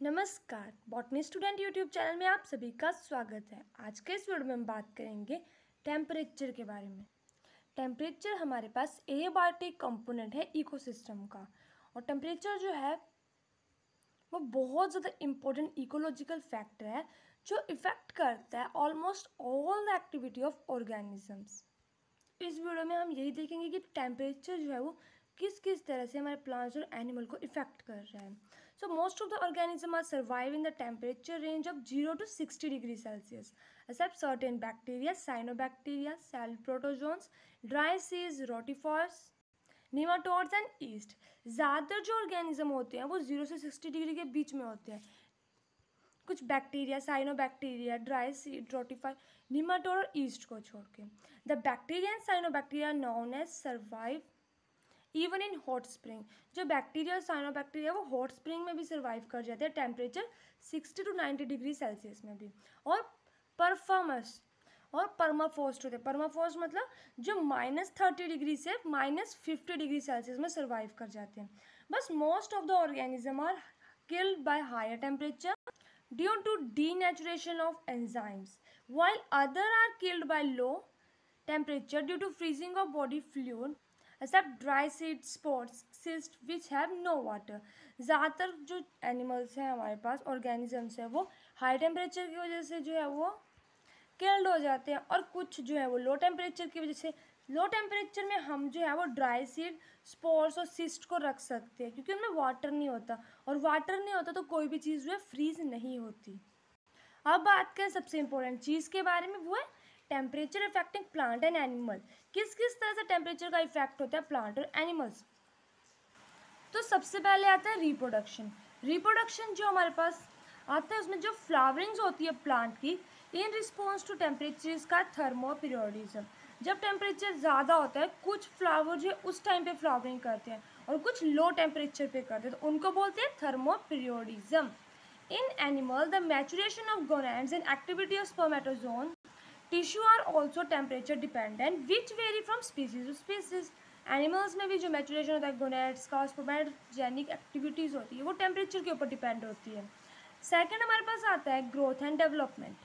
नमस्कार botany student YouTube channel में आप सभी का स्वागत है। आज के इस वीडियो में हम बात करेंगे टेम्परेचर के बारे में। टेम्परेचर हमारे पास एबायोटिक कंपोनेंट है इकोसिस्टम का। और टेम्परेचर जो है, वो बहुत ज़्यादा इम्पोर्टेंट इकोलॉजिकल फैक्टर है, जो इफ़ेक्ट करता है almost all the activity of organisms इस वीडियो में हम यही देखेंगे कि टेम्परेचर जो है वो किस किस तरह से हमारे प्लांट्स और एनिमल को इफ़ेक्ट कर रहा है। So most of the organism are survive in the temperature range of zero to sixty degree celsius except certain bacteria cyanobacteria cell protozoans dry seize rotifers nematodes and yeast ज़्यादातर जो organism होते हैं, वो zero से sixty degree के बीच में होते हैं। कुछ bacteria cyanobacteria dry seed rotifer nematode और ईस्ट को छोड़ के। The bacteria and cyanobacteria non as survive even in hot spring जो बैक्टीरिया और साइनोबैक्टीरिया वो हॉट स्प्रिंग में भी सर्वाइव कर जाते हैं temperature sixty to ninety degree celsius में भी। और परफॉर्मस और परमाफोस्ट होते हैं। परमाफोस्ट मतलब जो माइनस थर्टी डिग्री से माइनस फिफ्टी डिग्री सेल्सियस में सर्वाइव कर जाते हैं। बस most of the organism are killed by higher temperature due to denaturation of enzymes while other are killed by low temperature due to freezing of body fluid except dry seed spots cyst which have no water ज़्यादातर जो animals हैं हमारे पास organisms हैं, वो high temperature की वजह से जो है वो किल्ड हो जाते हैं और कुछ जो है वो लो टेम्परेचर की वजह से लो टेम्परेचर में हम जो है वो ड्राई सीड स्पोर्स और सिस्ट को रख सकते हैं क्योंकि उनमें वाटर नहीं होता और वाटर नहीं होता तो कोई भी चीज़ जो है फ्रीज नहीं होती। अब बात करें सबसे इम्पोर्टेंट चीज़ के बारे में, वो है temperature affecting plant and animal किस किस तरह से टेम्परेचर का इफ़ेक्ट होता है प्लांट और एनिमल्स तो सबसे पहले आता है रिप्रोडक्शन रिप्रोडक्शन जो हमारे पास आता है, उसमें जो फ्लावरिंग्स होती है प्लांट की इन रिस्पॉन्स टू टेम्परेचर का थर्मो पीरियोडिज्म जब टेम्परेचर ज़्यादा होता है, कुछ फ्लावर जो उस टाइम पे फ्लावरिंग करते हैं और कुछ लो टेम्परेचर पे करते हैं तो उनको बोलते हैं thermoperiodism in animal the maturation of gonads and activity of spermatozoon tissue are also temperature dependent which vary from species to species animals में भी जो मैचुरेशन होता है गोनेट्स का स्पोमेटोजेनिक एक्टिविटीज़ होती है, वो टेम्परेचर के ऊपर डिपेंड होती है. सेकेंड हमारे पास आता है growth and development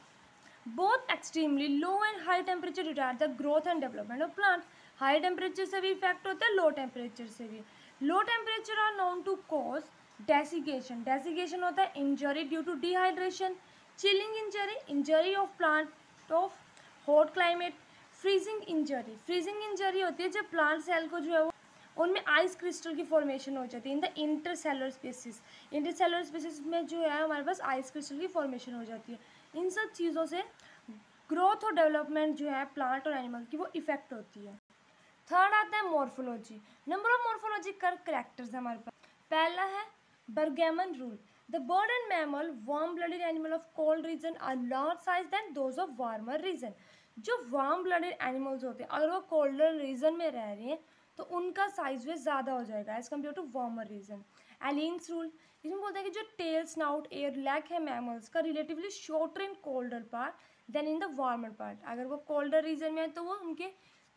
both extremely low and high temperature retard the growth and development of plant high temperature से भी इफ़ेक्ट होता है लो टेम्परेचर से भी. Low temperature are known to cause desiccation desiccation होता है injury due to dehydration chilling injury injury of plant of hot climate freezing injury freezing injury होती है जब प्लांट सेल को जो है वो, उनमें आइस क्रिस्टल की फॉर्मेशन हो जाती है in the inter intercellular spaces inter intercellular spaces में जो है हमारे पास आइस क्रिस्टल की फॉर्मेशन हो जाती है। इन सब चीज़ों से ग्रोथ और डेवलपमेंट जो है प्लांट और एनिमल की वो इफ़ेक्ट होती है। थर्ड आता है मॉर्फोलॉजी नंबर ऑफ़ मॉर्फोलॉजी कर करेक्टर्स है हमारे पास। पहला है Bergmann rule The bird and mammal, warm-blooded animal of cold region are large size than those of warmer region. जो वार्म ब्लडेड एनिमल्स होते हैं अगर वो कोल्डर रीजन में रह रहे हैं तो उनका साइज़ वे ज़्यादा हो जाएगा as compare to warmer region Allen's rule इसमें बोलते हैं कि जो टेल स्नाउट एयर लैक है मैमल्स का relatively shorter in colder part than in the warmer part अगर वो कोल्डर रीजन में है तो वो उनके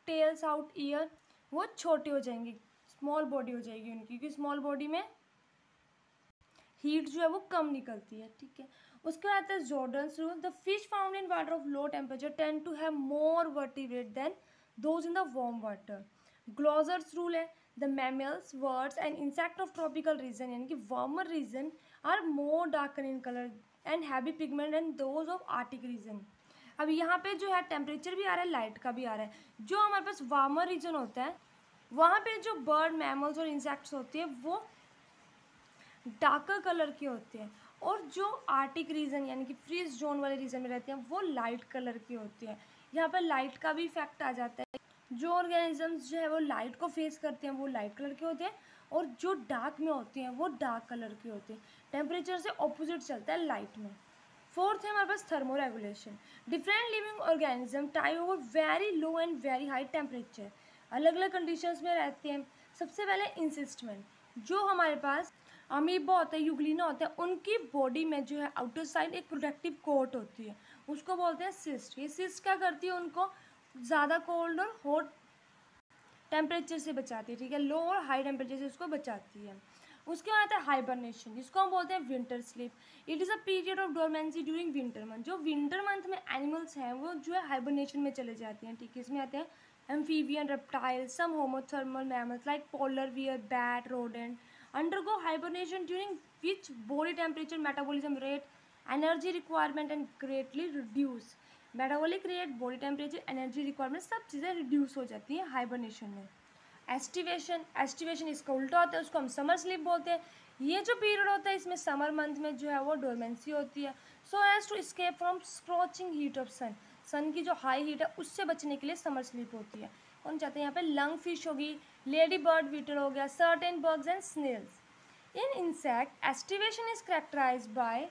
टेल्स आउट ईयर वो छोटे हो जाएँगे स्मॉल बॉडी हो जाएगी उनकी क्योंकि स्मॉल बॉडी में हीट जो है वो कम निकलती है, ठीक है? उसके बाद आता है Jordan's rule the fish found in water of low temperature tend to have more vertebrate than those in the warm water Gloger's rule है the mammals birds and insect of tropical region यानी कि warmer region are more darker in colour and heavy pigment and those of arctic region अब यहाँ पे जो है temperature भी आ रहा है लाइट का भी आ रहा है। जो हमारे पास वार्मर रीजन होता है, वहाँ पे जो बर्ड मैमल्स और इंसेक्ट्स होते हैं, वो डार्कर कलर के होते हैं और जो आर्टिक रीजन, यानी कि फ्रीज जोन वाले रीजन में रहते हैं, वो लाइट कलर के होते हैं। यहाँ पर लाइट का भी इफ़ेक्ट आ जाता है। जो ऑर्गेनिजम्स जो है वो लाइट को फेस करते हैं, वो लाइट कलर के होते हैं और जो डार्क में होते हैं, वो डार्क कलर के होते हैं। टेम्परेचर से ऑपोजिट चलता है लाइट में। फोर्थ है हमारे पास thermoregulation different living organism tide over very low and very high temperature. अलग अलग कंडीशंस में रहते हैं। सबसे पहले इंसिस्टमेंट जो हमारे पास अमीबा होता है, युगलिना होता है, उनकी बॉडी में जो है आउटर साइड एक प्रोटेक्टिव कोट होती है। उसको बोलते हैं सिस्ट ये सिस्ट क्या करती है उनको? ज़्यादा कोल्ड और हॉट टेम्परेचर से बचाती है, ठीक है? लो और हाई टेम्परेचर से उसको बचाती है। उसके बाद आता है हाइबरनेशन जिसको हम बोलते हैं winter sleep it is a period of dormancy during winter month जो विंटर मंथ में एनिमल्स हैं, वो जो है हाइबरनेशन में चले जाते हैं, ठीक है? इसमें आते हैं amphibian reptile some homothermal mammals like polar bear bat rodent undergo hibernation during which body temperature, metabolism rate, energy requirement, and greatly reduce. Metabolic rate body temperature energy requirement सब चीज़ें रिड्यूस हो जाती हैं हाइबरनेशन में। Aestivation aestivation इसका उल्टा होता है, उसको हम समर स्लीप बोलते हैं। ये जो पीरियड होता है, इसमें समर मंथ में जो है वो डोरमेंसी होती है। So as to escape from scorching heat of sun sun की जो हाई हीट है, उससे बचने के लिए समर स्लीप होती है। कौन चाहते हैं, यहाँ पे लंग फ़िश होगी लेडी बर्ड वीटर हो गया certain birds and snails in insect aestivation is characterize by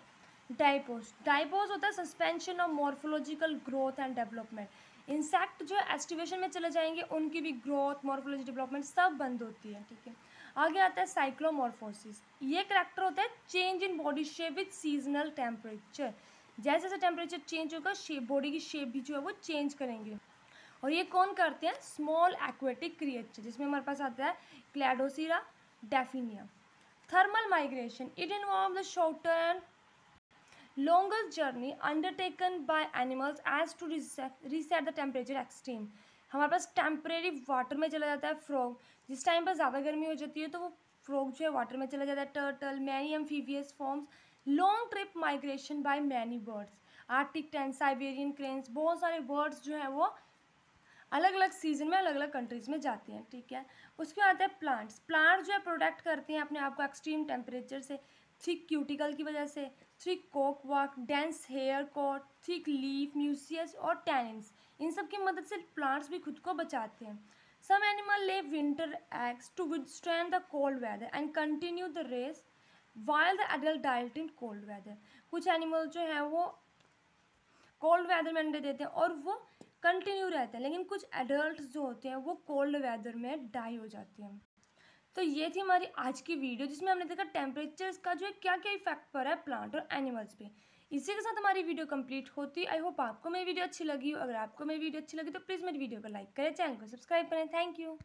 diapause diapause होता है suspension of morphological growth and development insect जो एस्टिवेशन में चले जाएँगे, उनकी भी ग्रोथ मॉर्फोलॉजी डेवलपमेंट सब बंद होती है, ठीक है? आगे आता है साइक्लोमॉर्फोसिस ये करेक्टर होता है change in body shape with seasonal temperature जैसे जैसे टेम्परेचर चेंज होगा शेप बॉडी की शेप भी जो है वो चेंज करेंगे। और ये कौन करते हैं? स्मॉल एक्वेटिक क्रिएचर जिसमें हमारे पास आता है Cladocera Daphnia thermal migration it involve the shorter journey undertaken by animals as to reset, reset the temperature extreme. हमारे पास टेम्परेरी वाटर में चला जाता है फ्रॉग जिस टाइम पर ज़्यादा गर्मी हो जाती है तो वो फ्रॉग जो है वाटर में चला जाता है. Turtle many amphibious forms long trip migration by many birds arctic tern Siberian cranes बहुत सारे बर्ड्स जो हैं वो अलग अलग सीज़न में अलग अलग कंट्रीज़ में जाती हैं, ठीक है? उसके बाद है प्लांट्स प्लांट जो है प्रोटेक्ट करते हैं अपने आप को एक्सट्रीम टेम्परेचर से। थिक क्यूटिकल की वजह से। थिक कोक वाक dense hair coat thick leaf mucous और टैनिन्स इन सब की मदद से प्लांट्स भी खुद को बचाते हैं। Some animal lay winter eggs to withstand the cold weather and continue the race while the adult died in cold weather कुछ एनिमल जो है, वो कोल्ड वेदर में अंडे देते हैं और वो कंटिन्यू रहते हैं, लेकिन कुछ एडल्ट जो होते हैं, वो कोल्ड वेदर में डाई हो जाते हैं। तो ये थी हमारी आज की वीडियो जिसमें हमने देखा टेम्परेचर का जो है क्या क्या इफ़ेक्ट पड़ा है प्लांट और एनिमल्स पे। इसी के साथ हमारी वीडियो कंप्लीट होती। है आई होप आपको मेरी वीडियो अच्छी लगी हो। अगर आपको मेरी वीडियो अच्छी लगी तो प्लीज़ मेरी वीडियो को लाइक करें चैनल को सब्सक्राइब करें। Thank you